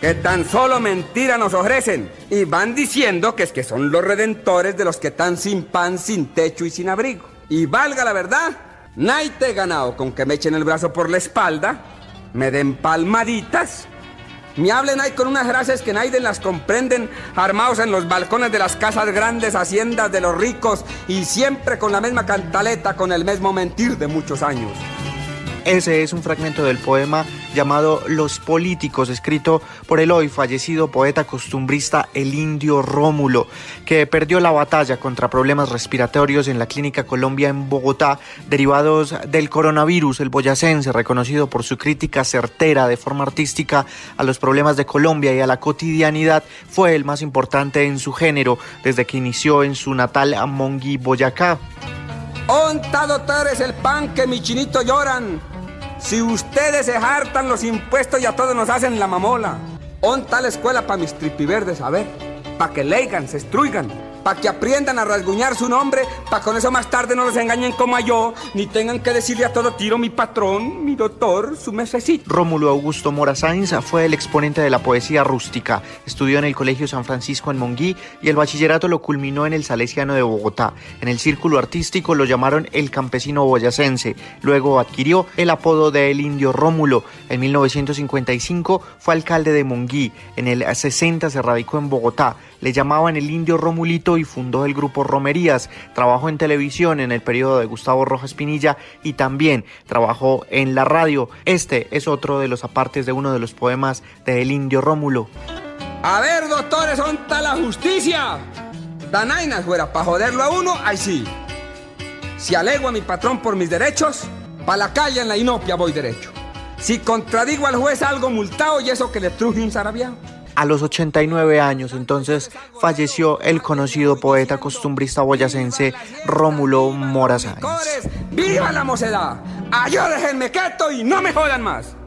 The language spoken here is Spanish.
que tan solo mentira nos ofrecen y van diciendo que es que son los redentores de los que están sin pan, sin techo y sin abrigo. Y valga la verdad, te he ganado con que me echen el brazo por la espalda, me den palmaditas, me hablen ahí con unas frases que nadie las comprenden, armados en los balcones de las casas grandes, haciendas de los ricos y siempre con la misma cantaleta, con el mismo mentir de muchos años. Ese es un fragmento del poema llamado Los Políticos, escrito por el hoy fallecido poeta costumbrista El Indio Rómulo, que perdió la batalla contra problemas respiratorios en la Clínica Colombia en Bogotá, derivados del coronavirus. El boyacense, reconocido por su crítica certera de forma artística a los problemas de Colombia y a la cotidianidad, fue el más importante en su género desde que inició en su natal Monguí, Boyacá. Onta, doctores, el pan que mi chinito lloran. Si ustedes se hartan los impuestos y a todos nos hacen la mamola. Onta la escuela para mis tripiverdes, a ver, para que leigan, se estruigan para que aprendan a rasguñar su nombre, para con eso más tarde no los engañen como yo, ni tengan que decirle a todo tiro mi patrón, mi doctor, su mesecito. Rómulo Augusto Mora Sainz fue el exponente de la poesía rústica. Estudió en el Colegio San Francisco en Monguí y el bachillerato lo culminó en el Salesiano de Bogotá. En el círculo artístico lo llamaron el campesino boyacense. Luego adquirió el apodo de el indio Rómulo. En 1955 fue alcalde de Monguí. En el 60 se radicó en Bogotá. Le llamaban el indio Romulito y fundó el grupo Romerías. Trabajó en televisión en el periodo de Gustavo Rojas Pinilla y también trabajó en la radio. Este es otro de los apartes de uno de los poemas de El Indio Rómulo. A ver, doctores, ¿onta la justicia? Danainas fuera para joderlo a uno, ahí sí. Si alego a mi patrón por mis derechos, pa' la calle en la inopia voy derecho. Si contradigo al juez algo multado y eso que le truje un. A los 89 años entonces falleció el conocido poeta costumbrista boyacense Rómulo Morazán. ¡Viva la mocedad! ¡Ayúdenme quieto y no me jodan más!